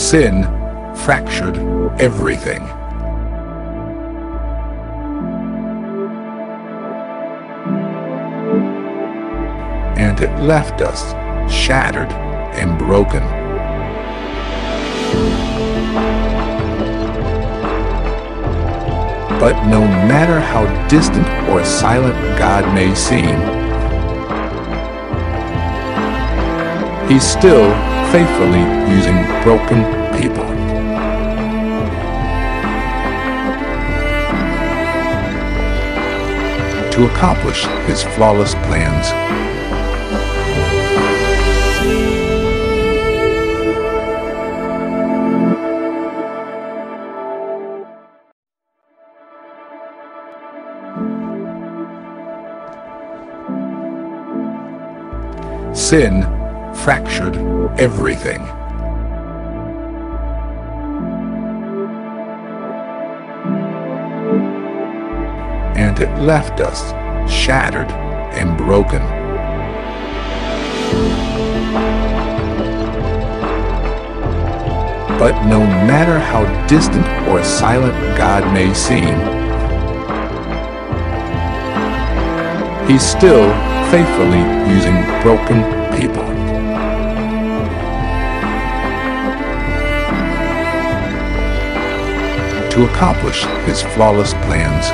Sin fractured everything. And it left us shattered and broken. But no matter how distant or silent God may seem, He's still faithfully using broken people. To accomplish His flawless plans. Sin fractured everything. And it left us shattered and broken. But no matter how distant or silent God may seem, He's still faithfully using broken people. To accomplish His flawless plans.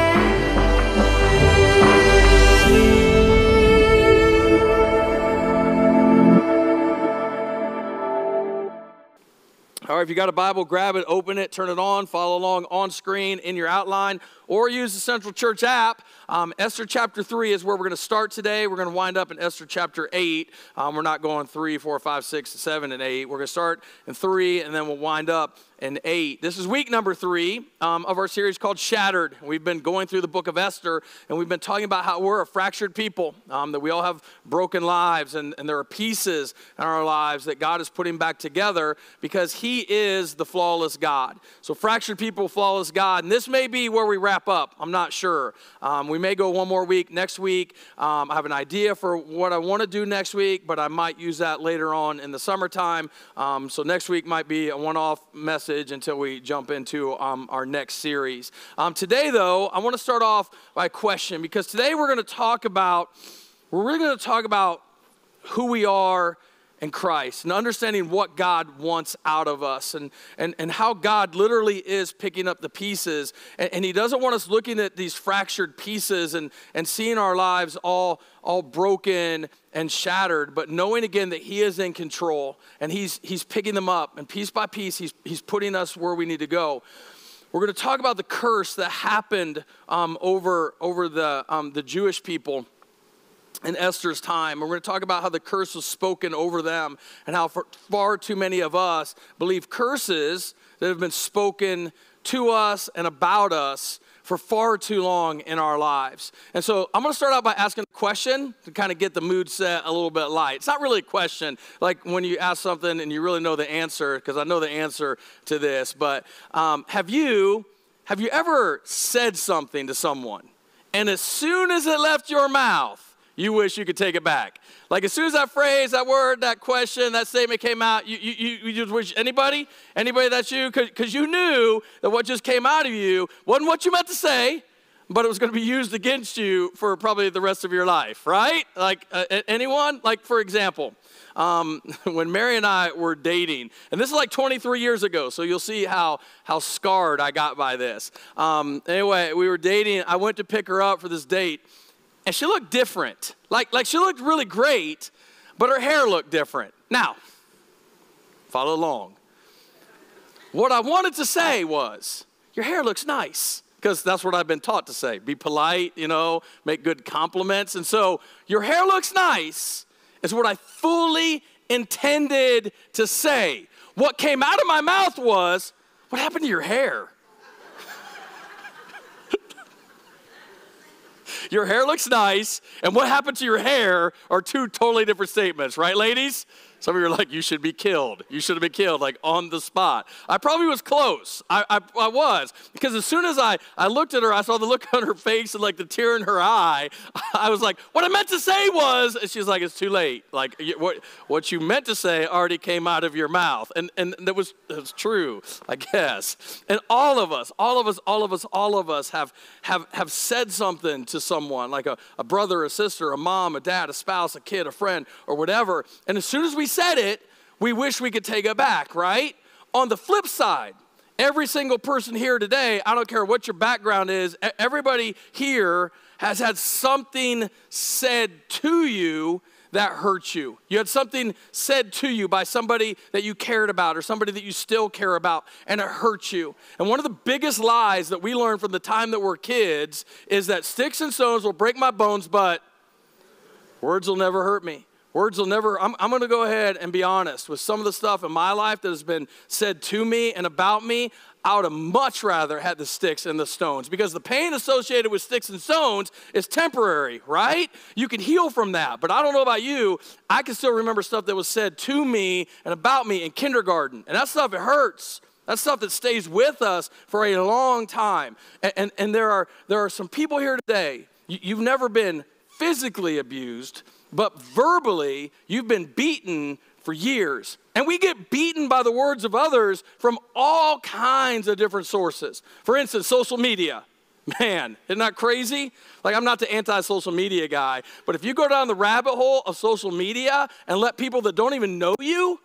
All right, if you got a Bible, grab it, open it, turn it on, follow along on screen in your outline, or use the Central Church app. Um, Esther chapter 3 is where we're going to start today. We're going to wind up in Esther chapter 8. Um, we're not going 3, 4, 5, 6, 7, and 8. We're going to start in 3, and then we'll wind up in 8. This is week number 3 um, of our series called Shattered. We've been going through the book of Esther, and we've been talking about how we're a fractured people, um, that we all have broken lives, and, and there are pieces in our lives that God is putting back together because He is the flawless God. So, fractured people, flawless God. And this may be where we wrap up. I'm not sure. Um, we may go one more week next week. Um, I have an idea for what I want to do next week, but I might use that later on in the summertime. Um, so, next week might be a one off message until we jump into um, our next series. Um, today, though, I want to start off by a question because today we're going to talk about. We're really going to talk about who we are in Christ and understanding what God wants out of us and, and, and how God literally is picking up the pieces. And, and He doesn't want us looking at these fractured pieces and, and seeing our lives all, all broken and shattered, but knowing again that He is in control and He's, he's picking them up and piece by piece, He's, he's putting us where we need to go. We're going to talk about the curse that happened um, over, over the, um, the Jewish people in Esther's time. We're going to talk about how the curse was spoken over them and how far too many of us believe curses that have been spoken to us and about us for far too long in our lives. And so I'm going to start out by asking a question to kind of get the mood set a little bit light. It's not really a question like when you ask something and you really know the answer, because I know the answer to this, but um, have you have you ever said something to someone and as soon as it left your mouth, you wish you could take it back. Like as soon as that phrase, that word, that question, that statement came out, you, you, you just wish anybody, anybody that's you, because you knew that what just came out of you wasn't what you meant to say, but it was going to be used against you for probably the rest of your life, right? Like uh, anyone? Like for example, um, when Mary and I were dating, and this is like 23 years ago, so you'll see how how scarred I got by this. Um, anyway, we were dating. I went to pick her up for this date and she looked different. Like, like she looked really great, but her hair looked different. Now, follow along. What I wanted to say was, Your hair looks nice. Because that's what I've been taught to say. Be polite, you know, make good compliments. And so, your hair looks nice is what I fully intended to say. What came out of my mouth was, What happened to your hair? your hair looks nice, and what happened to your hair are two totally different statements, right, ladies? Some of you are like, you should be killed. You should have been killed, like on the spot. I probably was close. I, I, I, was. Because as soon as I, I looked at her, I saw the look on her face and like the tear in her eye. I was like, what I meant to say was, and she's like, it's too late. Like, what, what you meant to say already came out of your mouth. And, and that was, that was true, I guess. And all of us, all of us, all of us, all of us have, have, have said something to someone, like a, a brother, a sister, a mom, a dad, a spouse, a kid, a friend, or whatever. And as soon as we said it, we wish we could take it back, right? On the flip side, every single person here today, I don't care what your background is, everybody here has had something said to you that hurt you. You had something said to you by somebody that you cared about or somebody that you still care about, and it hurt you. And one of the biggest lies that we learned from the time that we're kids is that sticks and stones will break my bones, but words will never hurt me. Words will never, I'm, I'm going to go ahead and be honest with some of the stuff in my life that has been said to me and about me. I would have much rather had the sticks and the stones because the pain associated with sticks and stones is temporary, right? You can heal from that. But I don't know about you, I can still remember stuff that was said to me and about me in kindergarten. And that stuff, it hurts. That's stuff that stays with us for a long time. And, and, and there, are, there are some people here today, you, you've never been physically abused, but verbally, you've been beaten for years. And we get beaten by the words of others from all kinds of different sources. For instance, social media. Man, isn't that crazy? Like, I'm not the anti social media guy, but if you go down the rabbit hole of social media and let people that don't even know you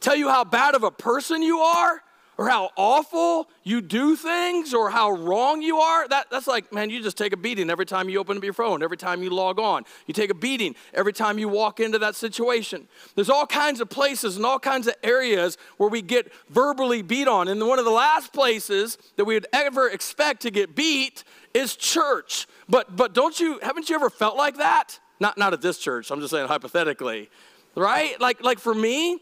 tell you how bad of a person you are, or how awful you do things or how wrong you are, that, that's like, man, you just take a beating every time you open up your phone, every time you log on. You take a beating every time you walk into that situation. There's all kinds of places and all kinds of areas where we get verbally beat on. And one of the last places that we would ever expect to get beat is church. But, but don't you, haven't you ever felt like that? Not, not at this church, I'm just saying hypothetically, right? Like, like for me,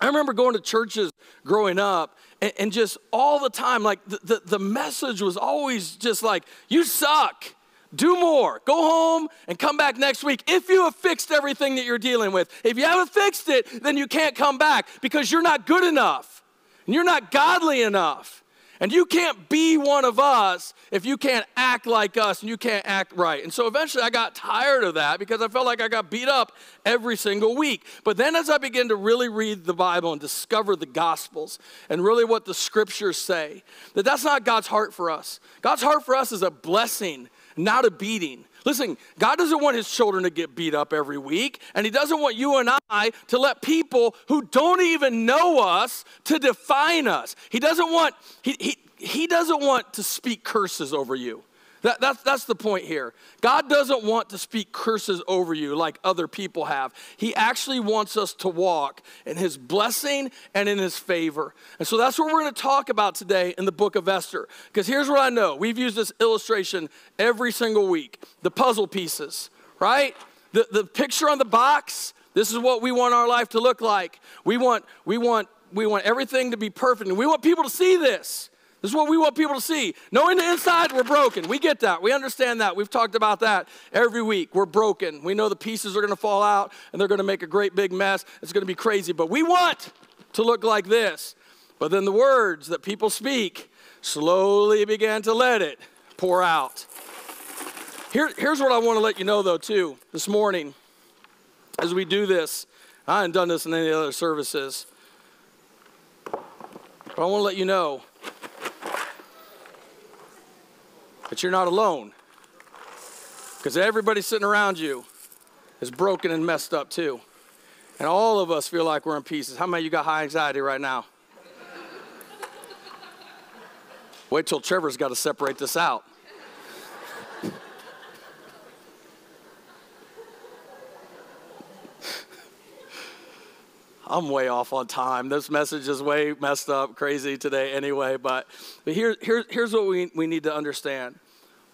I remember going to churches growing up and, and just all the time, like the, the, the message was always just like, you suck. Do more. Go home and come back next week if you have fixed everything that you're dealing with. If you haven't fixed it, then you can't come back because you're not good enough and you're not godly enough. And you can't be one of us if you can't act like us and you can't act right. And so eventually I got tired of that because I felt like I got beat up every single week. But then as I began to really read the Bible and discover the Gospels and really what the scriptures say, that that's not God's heart for us. God's heart for us is a blessing, not a beating. Listen, God doesn't want his children to get beat up every week, and he doesn't want you and I to let people who don't even know us to define us. He doesn't want he, he, he doesn't want to speak curses over you. That, that's, that's the point here. God doesn't want to speak curses over you like other people have. He actually wants us to walk in His blessing and in His favor. And so that's what we're going to talk about today in the book of Esther. Because here's what I know we've used this illustration every single week the puzzle pieces, right? The, the picture on the box, this is what we want our life to look like. We want, we want, we want everything to be perfect. And we want people to see this. This is what we want people to see. Knowing the inside, we're broken. We get that. We understand that. We've talked about that every week. We're broken. We know the pieces are going to fall out and they're going to make a great big mess. It's going to be crazy. But we want to look like this. But then the words that people speak slowly began to let it pour out. Here, here's what I want to let you know, though, too, this morning as we do this. I haven't done this in any other services. But I want to let you know But you're not alone. Because everybody sitting around you is broken and messed up too. And all of us feel like we're in pieces. How many of you got high anxiety right now? Wait till Trevor's got to separate this out. I'm way off on time. This message is way messed up, crazy today anyway. But, but here, here, here's what we, we need to understand.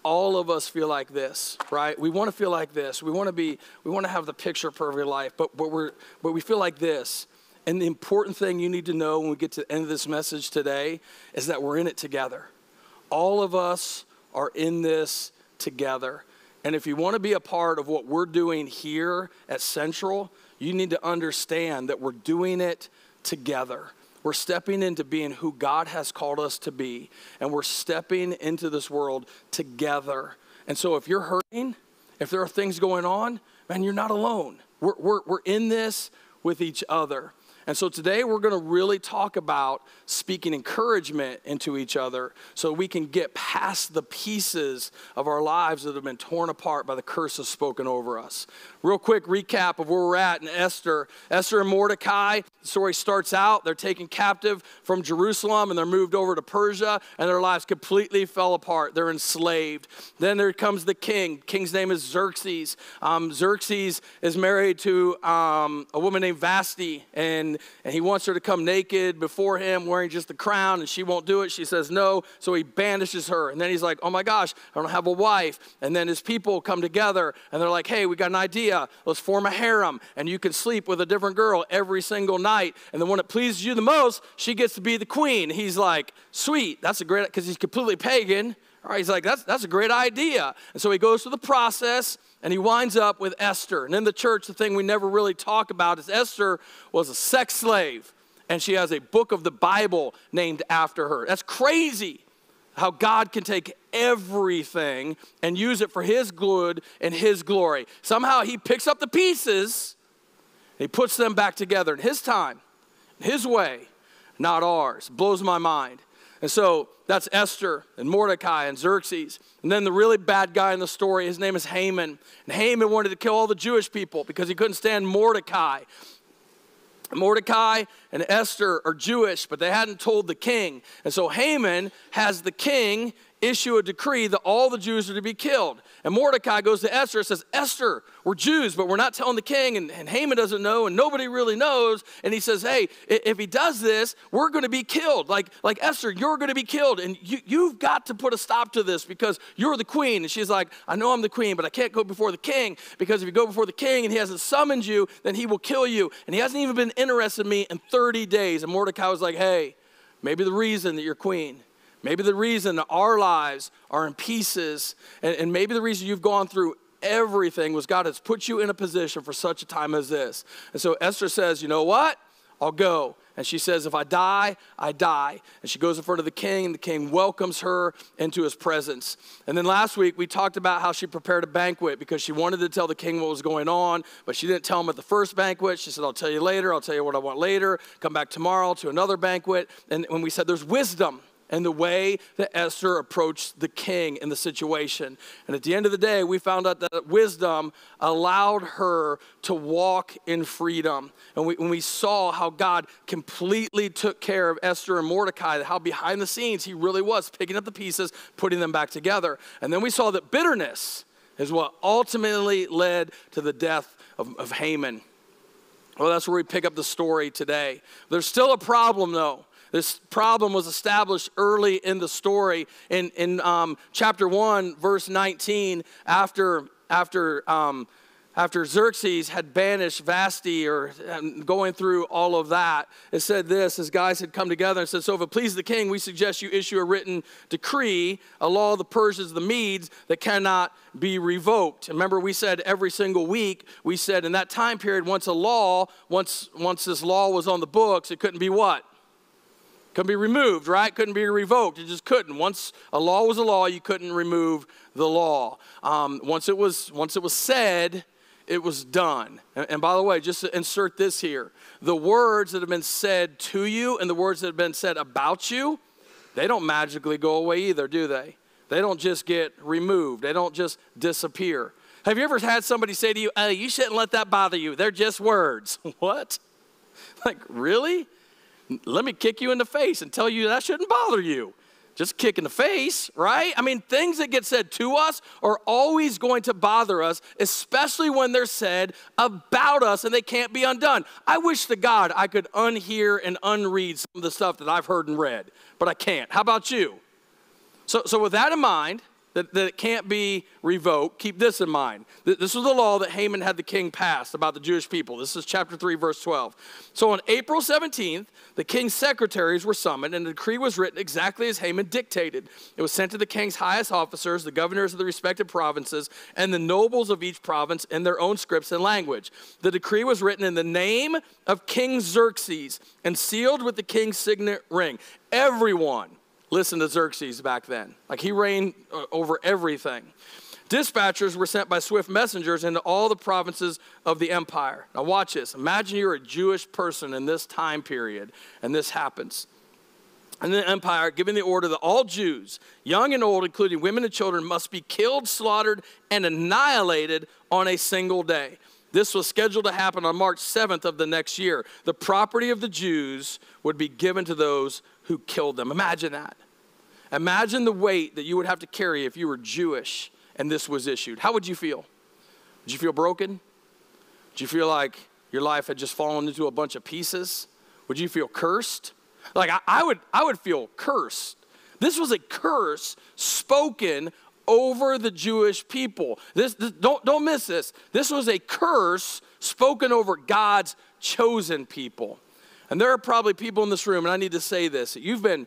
All of us feel like this, right? We want to feel like this. We want to be, we want to have the picture perfect life, but, but, we're, but we feel like this. And the important thing you need to know when we get to the end of this message today is that we're in it together. All of us are in this together. And if you want to be a part of what we're doing here at Central, you need to understand that we're doing it together. We're stepping into being who God has called us to be, and we're stepping into this world together. And so if you're hurting, if there are things going on, man, you're not alone. We're, we're, we're in this with each other. And so today we're going to really talk about speaking encouragement into each other so we can get past the pieces of our lives that have been torn apart by the curses spoken over us. Real quick recap of where we're at in Esther. Esther and Mordecai, the story starts out, they're taken captive from Jerusalem and they're moved over to Persia, and their lives completely fell apart. They're enslaved. Then there comes the king. King's name is Xerxes. Um, Xerxes is married to um, a woman named Vashti, and, and he wants her to come naked before him wearing just the crown, and she won't do it. She says no, so he banishes her. And then he's like, oh my gosh, I don't have a wife. And then his people come together, and they're like, hey, we got an idea let's form a harem, and you can sleep with a different girl every single night. And the one that pleases you the most, she gets to be the queen. He's like, sweet, that's a great, because he's completely pagan. All right, he's like, that's, that's a great idea. And so he goes through the process and he winds up with Esther. And in the church, the thing we never really talk about is Esther was a sex slave and she has a book of the Bible named after her. That's crazy how God can take everything and use it for His good and His glory. Somehow He picks up the pieces, He puts them back together in His time, in His way, not ours. Blows my mind. And so that's Esther and Mordecai and Xerxes. And then the really bad guy in the story, his name is Haman. And Haman wanted to kill all the Jewish people because he couldn't stand Mordecai. Mordecai and Esther are Jewish, but they hadn't told the king. And so Haman has the king issue a decree that all the Jews are to be killed. And Mordecai goes to Esther and says, Esther, we're Jews, but we're not telling the king. And, and Haman doesn't know, and nobody really knows. And he says, Hey, if he does this, we're going to be killed. Like, like Esther, you're going to be killed. And you, you've got to put a stop to this because you're the queen. And she's like, I know I'm the queen, but I can't go before the king because if you go before the king and he hasn't summoned you, then he will kill you. And he hasn't even been interested in me in 30 days. And Mordecai was like, Hey, maybe the reason that you're queen Maybe the reason our lives are in pieces, and, and maybe the reason you've gone through everything was God has put you in a position for such a time as this. And so Esther says, You know what? I'll go. And she says, If I die, I die. And she goes in front of the king, and the king welcomes her into his presence. And then last week, we talked about how she prepared a banquet because she wanted to tell the king what was going on, but she didn't tell him at the first banquet. She said, I'll tell you later. I'll tell you what I want later. Come back tomorrow to another banquet. And when we said there's wisdom and the way that Esther approached the king in the situation. And at the end of the day, we found out that wisdom allowed her to walk in freedom. And we, when we saw how God completely took care of Esther and Mordecai, how behind the scenes he really was picking up the pieces, putting them back together. And then we saw that bitterness is what ultimately led to the death of, of Haman. Well, that's where we pick up the story today. There's still a problem, though. This problem was established early in the story. In, in um, chapter 1, verse 19, after, after, um, after Xerxes had banished Vashti or um, going through all of that, it said this as guys had come together and said, So if it pleases the king, we suggest you issue a written decree, a law of the Persians, the Medes, that cannot be revoked. Remember, we said every single week, we said in that time period, once a law, once, once this law was on the books, it couldn't be what? Couldn't be removed, right? Couldn't be revoked. It just couldn't. Once a law was a law, you couldn't remove the law. Um, once it was once it was said, it was done. And, and, by the way, just insert this here: the words that have been said to you and the words that have been said about you, they don't magically go away either, do they? They don't just get removed. They don't just disappear. Have you ever had somebody say to you, "Oh, you shouldn't let that bother you. They're just words." what? Like really? Let me kick you in the face and tell you that shouldn't bother you. Just kick in the face, right? I mean, things that get said to us are always going to bother us, especially when they're said about us and they can't be undone. I wish to God I could unhear and unread some of the stuff that I've heard and read, but I can't. How about you? So, so with that in mind, that, that it can't be revoked, keep this in mind. This was the law that Haman had the king pass about the Jewish people. This is chapter 3, verse 12. So on April 17th, the king's secretaries were summoned, and a decree was written exactly as Haman dictated. It was sent to the king's highest officers, the governors of the respective provinces, and the nobles of each province in their own scripts and language. The decree was written in the name of King Xerxes and sealed with the king's signet ring. Everyone listened to Xerxes back then. Like he reigned uh, over everything. Dispatchers were sent by swift messengers into all the provinces of the empire. Now, watch this. Imagine you're a Jewish person in this time period, and this happens. And the empire giving the order that all Jews, young and old, including women and children, must be killed, slaughtered, and annihilated on a single day. This was scheduled to happen on March 7th of the next year. The property of the Jews would be given to those who killed them. Imagine that. Imagine the weight that you would have to carry if you were Jewish and this was issued. How would you feel? Would you feel broken? Would you feel like your life had just fallen into a bunch of pieces? Would you feel cursed? Like I, I would, I would feel cursed. This was a curse spoken over the Jewish people. This, this, don't, don't miss this. This was a curse spoken over God's chosen people. And there are probably people in this room, and I need to say this you've been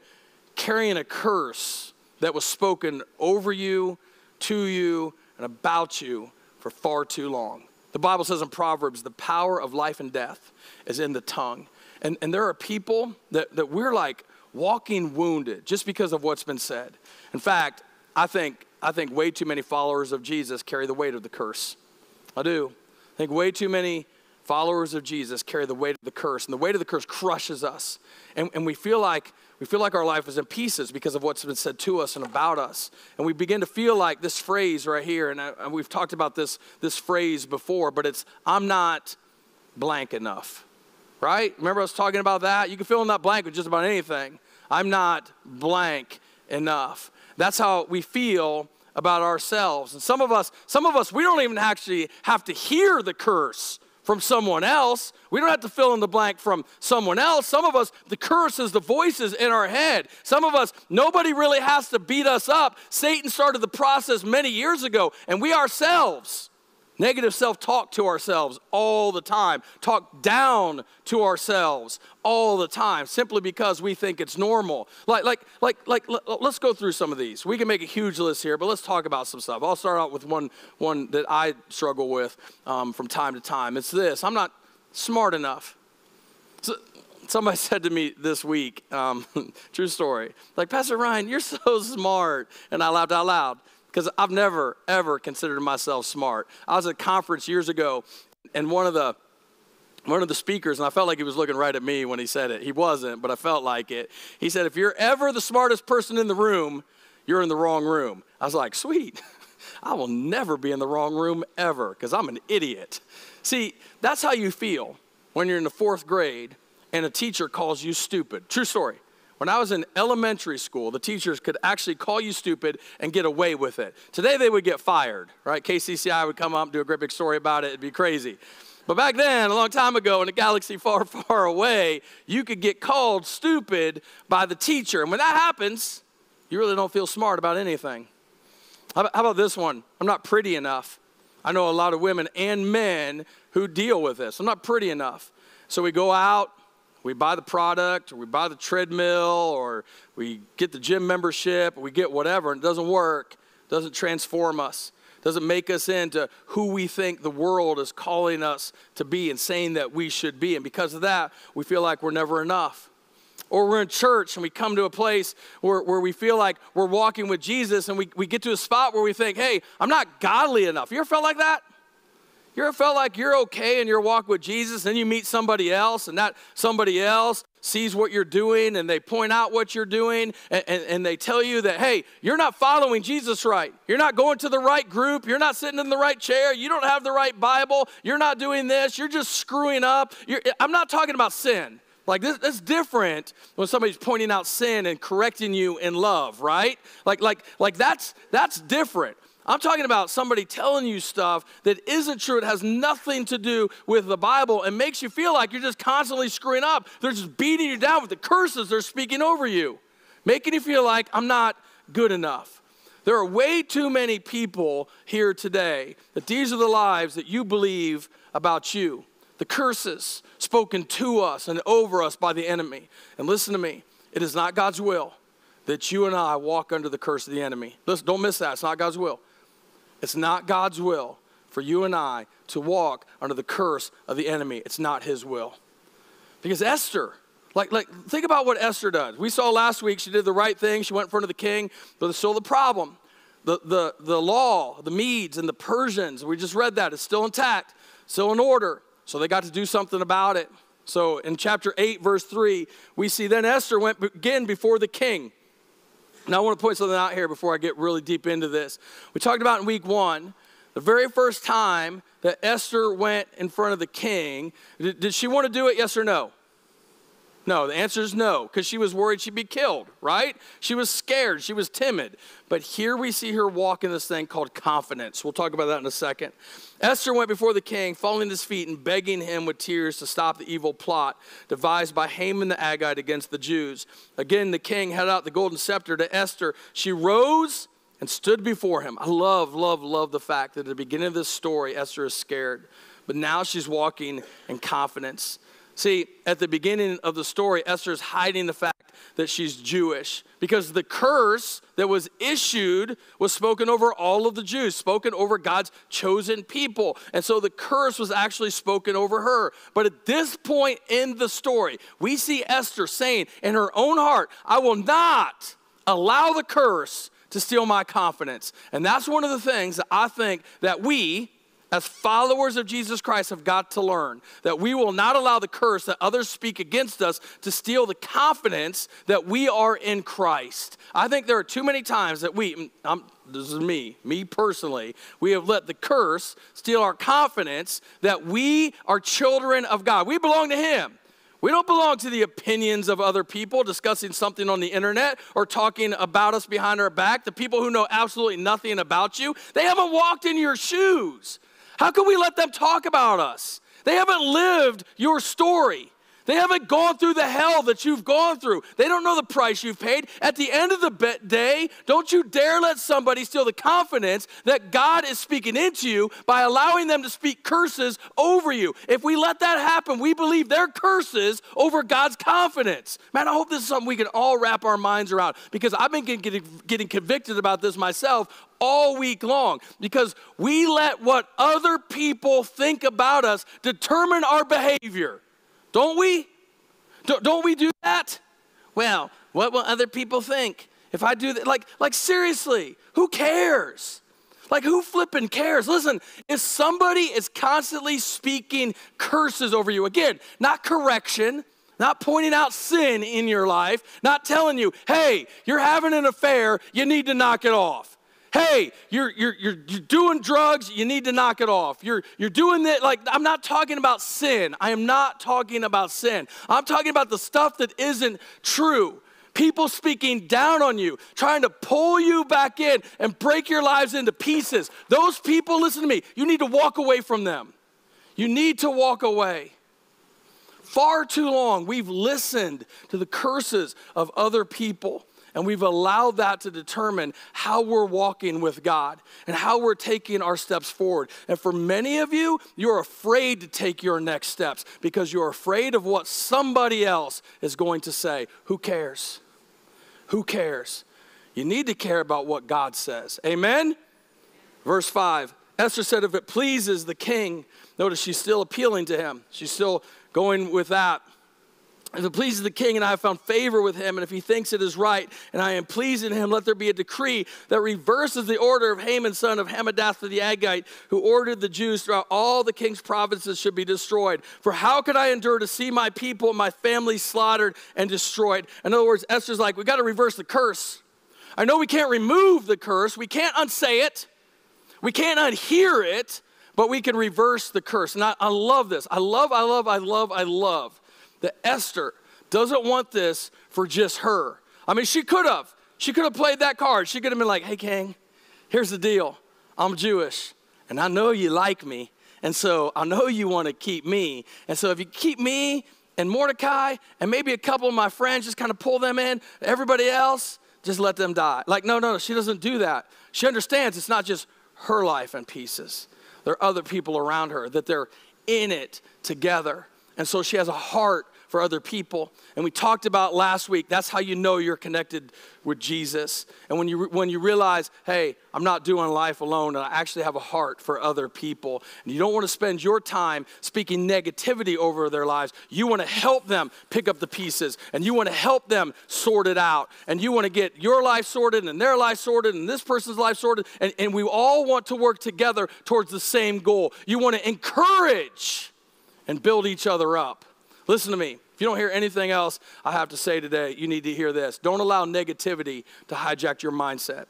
carrying a curse that was spoken over you, to you, and about you for far too long. The Bible says in Proverbs, the power of life and death is in the tongue. And, and there are people that, that we're like walking wounded just because of what's been said. In fact, I think, I think way too many followers of Jesus carry the weight of the curse. I do. I think way too many followers of Jesus carry the weight of the curse, and the weight of the curse crushes us. And, and we feel like we feel like our life is in pieces because of what's been said to us and about us. And we begin to feel like this phrase right here, and, I, and we've talked about this, this phrase before, but it's, I'm not blank enough. Right? Remember I was talking about that? You can fill in that blank with just about anything. I'm not blank enough. That's how we feel about ourselves. And some of us, some of us, we don't even actually have to hear the curse from someone else. We don't have to fill in the blank from someone else. Some of us, the curse is the voices in our head. Some of us, nobody really has to beat us up. Satan started the process many years ago, and we ourselves Negative self talk to ourselves all the time, talk down to ourselves all the time simply because we think it's normal. Like, like, like, like, let's go through some of these. We can make a huge list here, but let's talk about some stuff. I'll start out with one, one that I struggle with um, from time to time. It's this I'm not smart enough. So, somebody said to me this week, um, true story, like, Pastor Ryan, you're so smart. And I laughed out loud because I've never, ever considered myself smart. I was at a conference years ago, and one of the one of the speakers, and I felt like he was looking right at me when he said it. He wasn't, but I felt like it. He said, If you're ever the smartest person in the room, you're in the wrong room. I was like, Sweet. I will never be in the wrong room ever because I'm an idiot. See, that's how you feel when you're in the fourth grade and a teacher calls you stupid. True story. When I was in elementary school, the teachers could actually call you stupid and get away with it. Today they would get fired, right? KCCI would come up and do a great big story about it. It'd be crazy. But back then, a long time ago, in a galaxy far, far away, you could get called stupid by the teacher. And when that happens, you really don't feel smart about anything. How about this one? I'm not pretty enough. I know a lot of women and men who deal with this. I'm not pretty enough. So we go out, we buy the product, or we buy the treadmill, or we get the gym membership, or we get whatever, and it doesn't work, doesn't transform us, doesn't make us into who we think the world is calling us to be and saying that we should be. And because of that, we feel like we're never enough. Or we're in church and we come to a place where, where we feel like we're walking with Jesus and we, we get to a spot where we think, hey, I'm not godly enough. You ever felt like that? You ever felt like you're okay in your walk with Jesus, and you meet somebody else, and that somebody else sees what you're doing, and they point out what you're doing, and, and, and, they tell you that, hey, you're not following Jesus right. You're not going to the right group. You're not sitting in the right chair. You don't have the right Bible. You're not doing this. You're just screwing up. You're, I'm not talking about sin. Like this, that's different when somebody's pointing out sin and correcting you in love, right? Like, like, like that's that's different. I'm talking about somebody telling you stuff that isn't true. It has nothing to do with the Bible and makes you feel like you're just constantly screwing up. They're just beating you down with the curses they're speaking over you, making you feel like I'm not good enough. there are way too many people here today that these are the lives that you believe about you. The curses spoken to us and over us by the enemy. And listen to me, it is not God's will that you and I walk under the curse of the enemy. Listen, don't miss that. It's not God's will. It's not God's will for you and I to walk under the curse of the enemy. It's not his will. Because Esther, like, like think about what Esther does. We saw last week she did the right thing. She went in front of the king, but there's still the problem. The, the, the law, the Medes and the Persians, we just read that, it's still intact, still in order. So they got to do something about it. So in chapter 8, verse 3, we see then Esther went again before the king. Now I want to point something out here before I get really deep into this. We talked about in week one, the very first time that Esther went in front of the king, did, did she want to do it, yes or no? No, the answer is no, because she was worried she'd be killed, right? She was scared, she was timid. But here we see her walk in this thing called confidence. We'll talk about that in a second. Esther went before the king, falling at his feet and begging him with tears to stop the evil plot devised by Haman the Agagite against the Jews. Again, the king held out the golden scepter to Esther. She rose and stood before him. I love, love, love the fact that at the beginning of this story, Esther is scared, but now she's walking in confidence. See, at the beginning of the story, Esther's hiding the fact that she's Jewish because the curse that was issued was spoken over all of the Jews, spoken over God's chosen people. And so the curse was actually spoken over her. But at this point in the story, we see Esther saying in her own heart, I will not allow the curse to steal my confidence. And that's one of the things that I think that we, as followers of Jesus Christ, have got to learn that we will not allow the curse that others speak against us to steal the confidence that we are in Christ. I think there are too many times that we, I'm, this is me, me personally, we have let the curse steal our confidence that we are children of God. We belong to Him. We don't belong to the opinions of other people discussing something on the internet or talking about us behind our back. The people who know absolutely nothing about you, they haven't walked in your shoes. How can we let them talk about us? They haven't lived your story. They haven't gone through the hell that you've gone through. They don't know the price you've paid. At the end of the day, don't you dare let somebody steal the confidence that God is speaking into you by allowing them to speak curses over you. If we let that happen, we believe their curses over God's confidence. Man, I hope this is something we can all wrap our minds around because I've been getting, getting convicted about this myself all week long because we let what other people think about us determine our behavior. Don't we? Don't we do that? Well, what will other people think if I do that? Like, like seriously, who cares? Like, who flipping cares? Listen, if somebody is constantly speaking curses over you, again, not correction, not pointing out sin in your life, not telling you, hey, you're having an affair, you need to knock it off hey, you're, you're, you're, you're doing drugs, you need to knock it off. You're, you're doing that, like, I'm not talking about sin. I am not talking about sin. I'm talking about the stuff that isn't true. People speaking down on you, trying to pull you back in and break your lives into pieces. Those people, listen to me, you need to walk away from them. You need to walk away. Far too long, we've listened to the curses of other people. And we've allowed that to determine how we're walking with God and how we're taking our steps forward. And for many of you, you're afraid to take your next steps because you're afraid of what somebody else is going to say. Who cares? Who cares? You need to care about what God says. Amen? Verse 5 Esther said, If it pleases the king, notice she's still appealing to him, she's still going with that. If it pleases the king and I have found favor with him, and if he thinks it is right, and I am pleased in him, let there be a decree that reverses the order of Haman, son of Hammedatha the Agagite, who ordered the Jews throughout all the king's provinces should be destroyed. For how could I endure to see my people and my family slaughtered and destroyed? In other words, Esther's like, we got to reverse the curse. I know we can't remove the curse, we can't unsay it, we can't unhear it, but we can reverse the curse. And I, I love this. I love, I love, I love, I love that Esther doesn't want this for just her. I mean, she could have. She could have played that card. She could have been like, hey, King, here's the deal. I'm Jewish, and I know you like me, and so I know you want to keep me. And so if you keep me and Mordecai and maybe a couple of my friends, just kind of pull them in, everybody else, just let them die. Like, no, no, no, she doesn't do that. She understands it's not just her life in pieces, there are other people around her, that they're in it together. And so she has a heart for other people. And we talked about last week, that's how you know you're connected with Jesus. And when you, when you realize, hey, I'm not doing life alone, and I actually have a heart for other people. And you don't want to spend your time speaking negativity over their lives. You want to help them pick up the pieces, and you want to help them sort it out. And you want to get your life sorted, and their life sorted, and this person's life sorted. And, and we all want to work together towards the same goal. You want to encourage and build each other up. Listen to me. If you don't hear anything else I have to say today, you need to hear this. Don't allow negativity to hijack your mindset.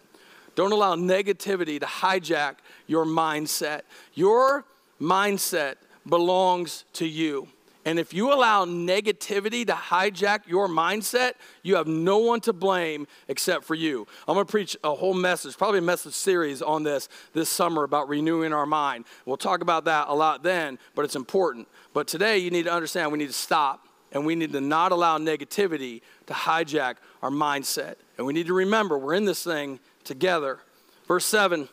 Don't allow negativity to hijack your mindset. Your mindset belongs to you. And if you allow negativity to hijack your mindset, you have no one to blame except for you. I'm going to preach a whole message, probably a message series on this this summer about renewing our mind. We'll talk about that a lot then, but it's important. But today, you need to understand we need to stop and we need to not allow negativity to hijack our mindset. And we need to remember we're in this thing together. Verse 7.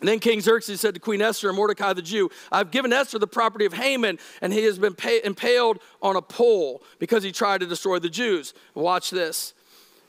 And then King Xerxes said to Queen Esther and Mordecai the Jew, I've given Esther the property of Haman, and he has been impaled on a pole because he tried to destroy the Jews. Watch this.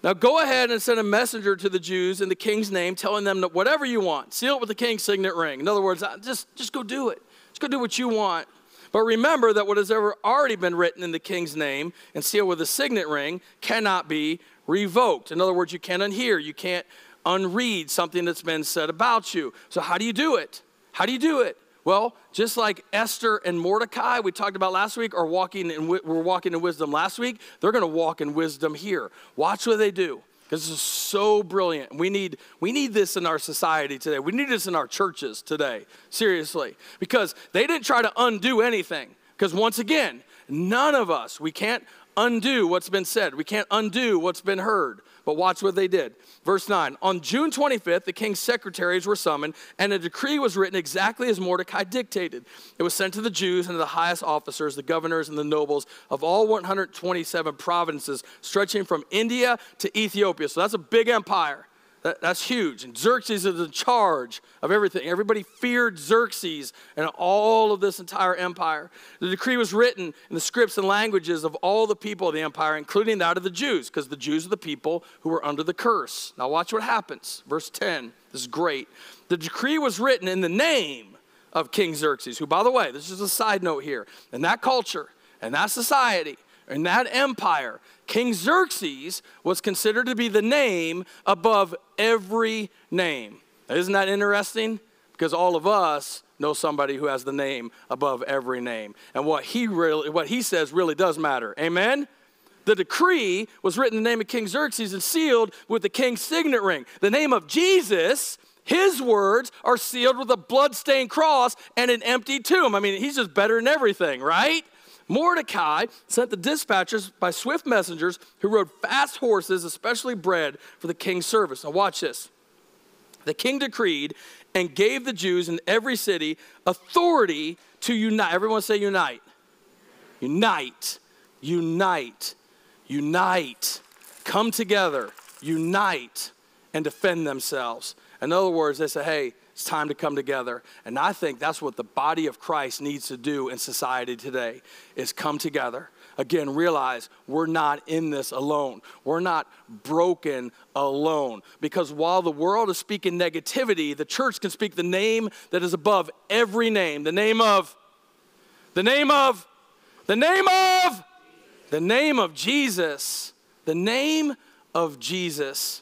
Now go ahead and send a messenger to the Jews in the king's name, telling them that whatever you want, seal it with the king's signet ring. In other words, just, just go do it. Just go do what you want. But remember that what has ever already been written in the king's name and sealed with a signet ring cannot be revoked. In other words, you can't unhear, you can't unread something that's been said about you. So, how do you do it? How do you do it? Well, just like Esther and Mordecai, we talked about last week, are walking in, we're walking in wisdom last week, they're going to walk in wisdom here. Watch what they do because this is so brilliant. We need, we need this in our society today. We need this in our churches today, seriously, because they didn't try to undo anything. Because once again, none of us, we can't undo what's been said, we can't undo what's been heard. But watch what they did. Verse 9 On June 25th, the king's secretaries were summoned, and a decree was written exactly as Mordecai dictated. It was sent to the Jews and to the highest officers, the governors and the nobles of all 127 provinces, stretching from India to Ethiopia. So that's a big empire. That, that's huge. And Xerxes is in charge of everything. Everybody feared Xerxes and all of this entire empire. The decree was written in the scripts and languages of all the people of the empire, including that of the Jews, because the Jews are the people who were under the curse. Now, watch what happens. Verse 10. This is great. The decree was written in the name of King Xerxes, who, by the way, this is a side note here. In that culture, in that society, in that empire, King Xerxes was considered to be the name above every name. Isn't that interesting? Because all of us know somebody who has the name above every name. And what he really what he says really does matter. Amen. The decree was written in the name of King Xerxes and sealed with the king's signet ring. The name of Jesus his words are sealed with a blood-stained cross and an empty tomb. I mean, he's just better than everything, right? Mordecai sent the dispatchers by swift messengers who rode fast horses, especially bred for the king's service. Now, watch this. The king decreed and gave the Jews in every city authority to unite. Everyone say unite. Unite. Unite. Unite. Come together. Unite and defend themselves. In other words, they say, hey, it's time to come together. And I think that's what the body of Christ needs to do in society today is come together. Again, realize we're not in this alone. We're not broken alone. Because while the world is speaking negativity, the church can speak the name that is above every name. The name of, the name of, the name of, the name of Jesus. The name of Jesus.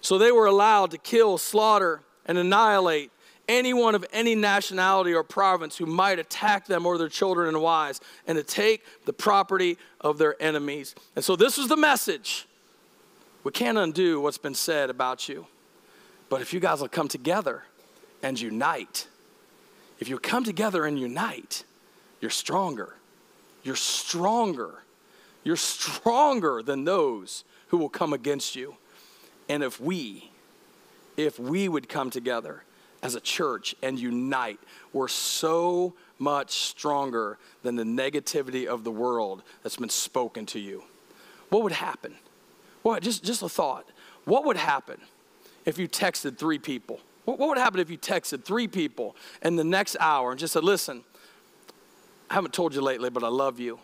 So they were allowed to kill, slaughter, and annihilate anyone of any nationality or province who might attack them or their children and wives, and to take the property of their enemies. And so, this was the message. We can't undo what's been said about you. But if you guys will come together and unite, if you come together and unite, you're stronger. You're stronger. You're stronger than those who will come against you. And if we, if we would come together as a church and unite, we're so much stronger than the negativity of the world that's been spoken to you. What would happen? Well, just, just a thought. what would happen if you texted three people? What, what would happen if you texted three people in the next hour and just said, listen, I haven't told you lately, but I love you,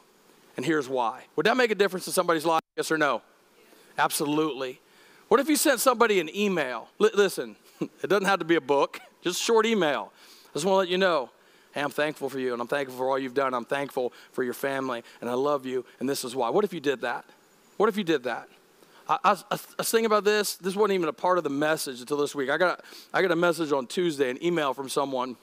and here's why? Would that make a difference in somebody's life? Yes or no? Absolutely. What if you sent somebody an email? L- listen, it doesn't have to be a book, just short email. I just want to let you know hey, I'm thankful for you, and I'm thankful for all you've done. I'm thankful for your family, and I love you, and this is why. What if you did that? What if you did that? I, I, I was thinking about this. This wasn't even a part of the message until this week. I got, I got a message on Tuesday, an email from someone.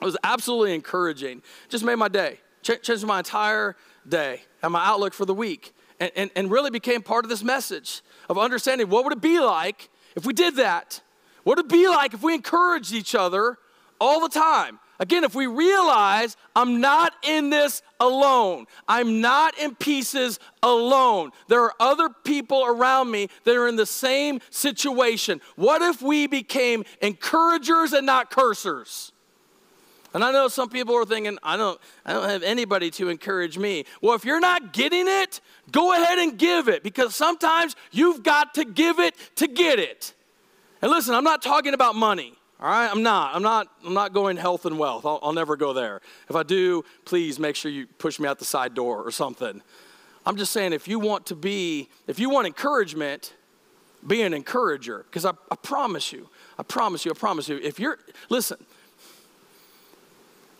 It was absolutely encouraging. Just made my day, Ch- changed my entire day and my outlook for the week, and, and, and really became part of this message of understanding what would it be like if we did that? What would it be like if we encouraged each other all the time? Again, if we realize I'm not in this alone, I'm not in pieces alone. There are other people around me that are in the same situation. What if we became encouragers and not cursers? And I know some people are thinking, I don't, I don't have anybody to encourage me. Well, if you're not getting it, go ahead and give it because sometimes you've got to give it to get it. And listen, I'm not talking about money. All right, I'm not. I'm not. I'm not going health and wealth. I'll, I'll never go there. If I do, please make sure you push me out the side door or something. I'm just saying, if you want to be, if you want encouragement, be an encourager. Because I, I promise you, I promise you, I promise you, if you're, listen,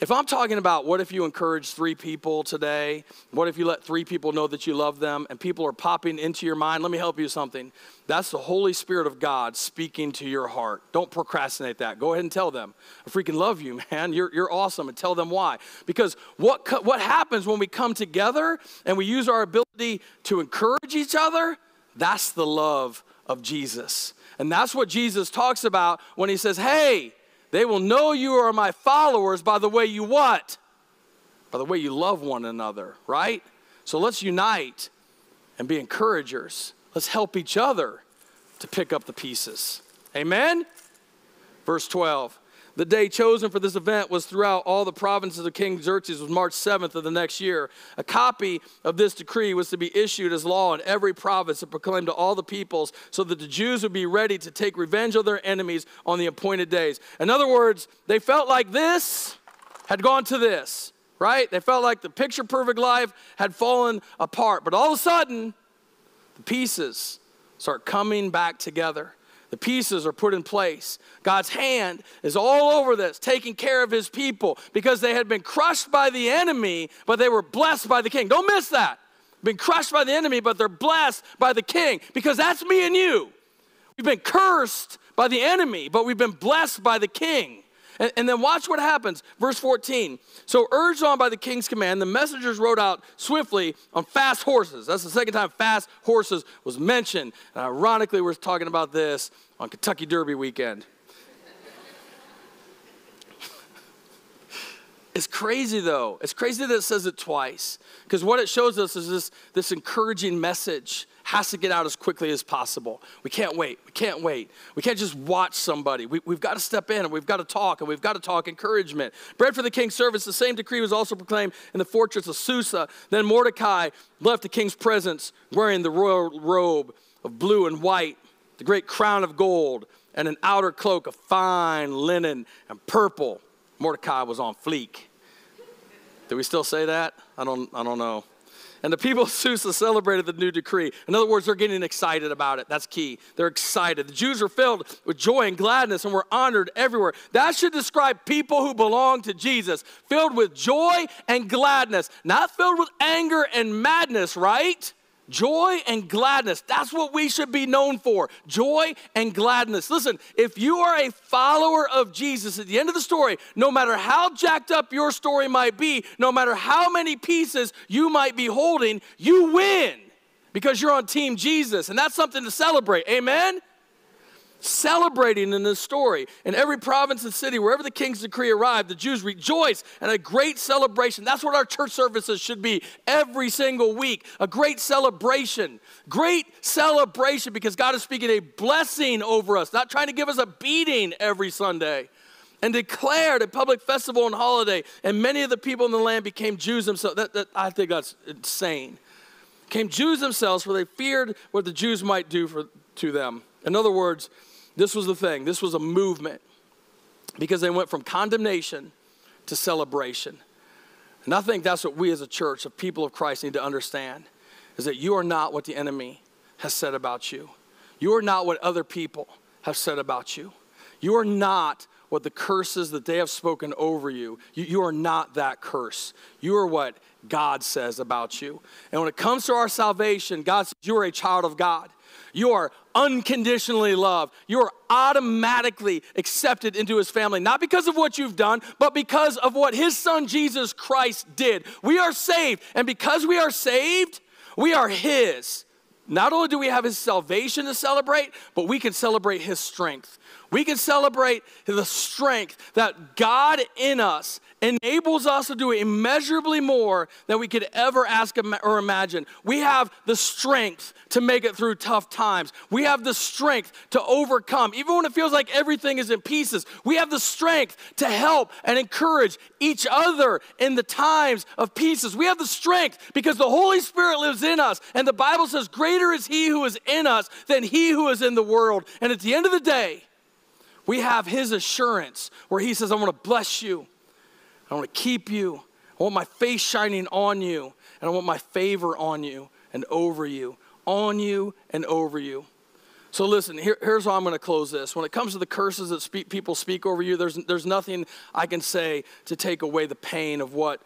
if I'm talking about what if you encourage three people today, what if you let three people know that you love them and people are popping into your mind, let me help you something. That's the Holy Spirit of God speaking to your heart. Don't procrastinate that. Go ahead and tell them. I freaking love you, man. You're, you're awesome. And tell them why. Because what, what happens when we come together and we use our ability to encourage each other? That's the love of Jesus. And that's what Jesus talks about when he says, hey, they will know you are my followers by the way you what? By the way you love one another, right? So let's unite and be encouragers. Let's help each other to pick up the pieces. Amen? Verse 12. The day chosen for this event was throughout all the provinces of King Xerxes was March 7th of the next year. A copy of this decree was to be issued as law in every province and proclaimed to all the peoples so that the Jews would be ready to take revenge of their enemies on the appointed days. In other words, they felt like this had gone to this, right? They felt like the picture perfect life had fallen apart. But all of a sudden, the pieces start coming back together. The pieces are put in place. God's hand is all over this, taking care of his people because they had been crushed by the enemy, but they were blessed by the king. Don't miss that. Been crushed by the enemy, but they're blessed by the king because that's me and you. We've been cursed by the enemy, but we've been blessed by the king. And, and, then watch what happens. Verse 14. So, urged on by the king's command, the messengers rode out swiftly on fast horses. That's the second time fast horses was mentioned. And ironically, we're talking about this on Kentucky Derby weekend. It's crazy though. It's crazy that it says it twice. Because what it shows us is this, this encouraging message has to get out as quickly as possible. We can't wait. We can't wait. We can't just watch somebody. We, have got to step in and we've got to talk and we've got to talk encouragement. Bred for the king's service, the same decree was also proclaimed in the fortress of Susa. Then Mordecai left the king's presence wearing the royal robe of blue and white, the great crown of gold, and an outer cloak of fine linen and purple. Mordecai was on fleek. Do we still say that? I don't, I don't know. And the people of Susa celebrated the new decree. In other words, they're getting excited about it. That's key. They're excited. The Jews were filled with joy and gladness and were honored everywhere. That should describe people who belong to Jesus, filled with joy and gladness, not filled with anger and madness, right? Joy and gladness. That's what we should be known for. Joy and gladness. Listen, if you are a follower of Jesus at the end of the story, no matter how jacked up your story might be, no matter how many pieces you might be holding, you win because you're on Team Jesus. And that's something to celebrate. Amen? Celebrating in this story. In every province and city, wherever the king's decree arrived, the Jews rejoice and a great celebration. That's what our church services should be every single week. A great celebration. Great celebration because God is speaking a blessing over us, not trying to give us a beating every Sunday. And declared a public festival and holiday, and many of the people in the land became Jews themselves. That, that, I think that's insane. Became Jews themselves, for they feared what the Jews might do for to them. In other words, this was the thing, this was a movement because they went from condemnation to celebration. And I think that's what we as a church of people of Christ need to understand is that you are not what the enemy has said about you. You are not what other people have said about you. You are not what the curses that they have spoken over you. you. You are not that curse. You are what God says about you. And when it comes to our salvation, God says you are a child of God. You are unconditionally loved. You are automatically accepted into his family, not because of what you've done, but because of what his son Jesus Christ did. We are saved. And because we are saved, we are his. Not only do we have his salvation to celebrate, but we can celebrate his strength. We can celebrate the strength that God in us enables us to do immeasurably more than we could ever ask or imagine. We have the strength to make it through tough times. We have the strength to overcome, even when it feels like everything is in pieces. We have the strength to help and encourage each other in the times of pieces. We have the strength because the Holy Spirit lives in us. And the Bible says, Greater is He who is in us than He who is in the world. And at the end of the day, we have His assurance where He says, I want to bless you. I want to keep you. I want my face shining on you, and I want my favor on you and over you, on you and over you. So listen, here, here's how I'm going to close this. When it comes to the curses that people speak over you, there's, there's nothing I can say to take away the pain of what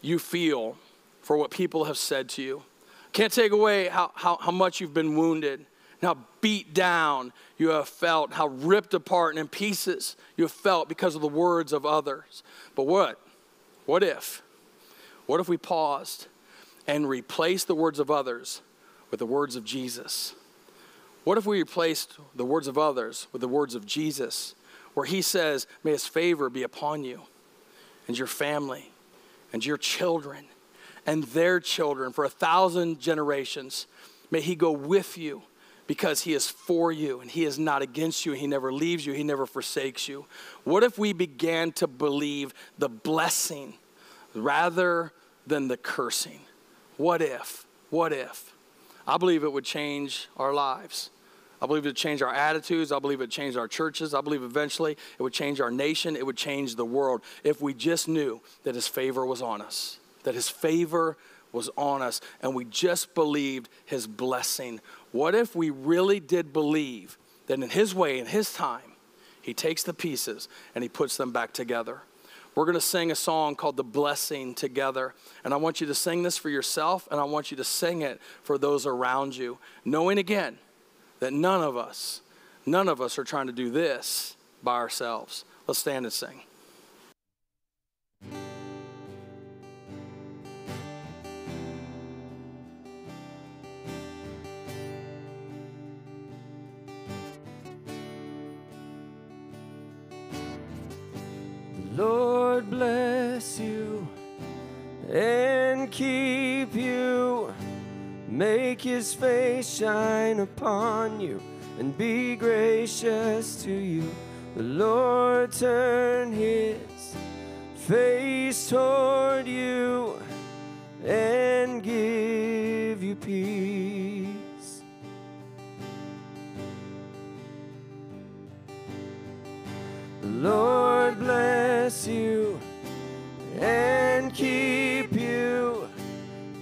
you feel for what people have said to you. Can't take away how, how, how much you've been wounded, how beat down you have felt, how ripped apart and in pieces you have felt because of the words of others. But what? What if? What if we paused and replaced the words of others with the words of Jesus? What if we replaced the words of others with the words of Jesus, where he says, May his favor be upon you and your family and your children and their children for a thousand generations? May he go with you because he is for you and he is not against you. He never leaves you, he never forsakes you. What if we began to believe the blessing rather than the cursing? What if? What if? I believe it would change our lives. I believe it would change our attitudes. I believe it would change our churches. I believe eventually it would change our nation. It would change the world if we just knew that His favor was on us, that His favor was on us, and we just believed His blessing what if we really did believe that in His way, in His time, He takes the pieces and He puts them back together? We're going to sing a song called The Blessing together. And I want you to sing this for yourself, and I want you to sing it for those around you, knowing again that none of us, none of us are trying to do this by ourselves. Let's stand and sing. Make his face shine upon you and be gracious to you. The Lord turn his face toward you and give you peace. The Lord bless you.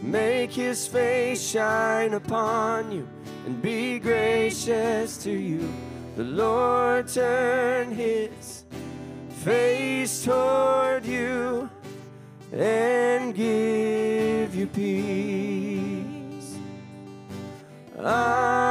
Make his face shine upon you and be gracious to you. The Lord turn his face toward you and give you peace. Ah.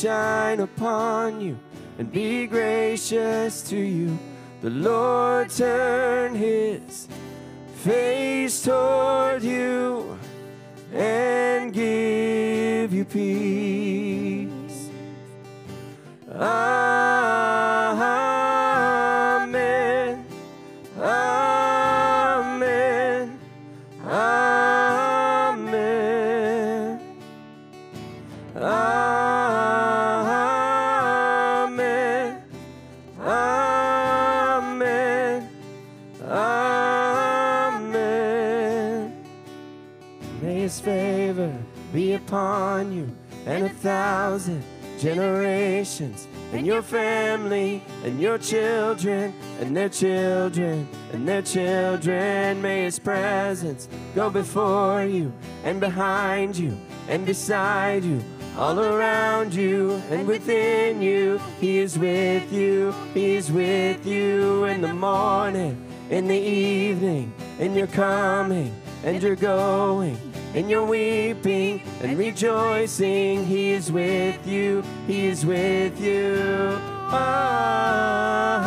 Shine upon you and be gracious to you. The Lord turn his face toward you and give you peace. Amen. May his favor be upon you and a thousand generations and your family and your children and their children and their children. May his presence go before you and behind you and beside you. All around you and within you, He is with you, He is with you in the morning, in the evening, in your coming and your going, in your weeping and rejoicing. He is with you, He is with you. Ah,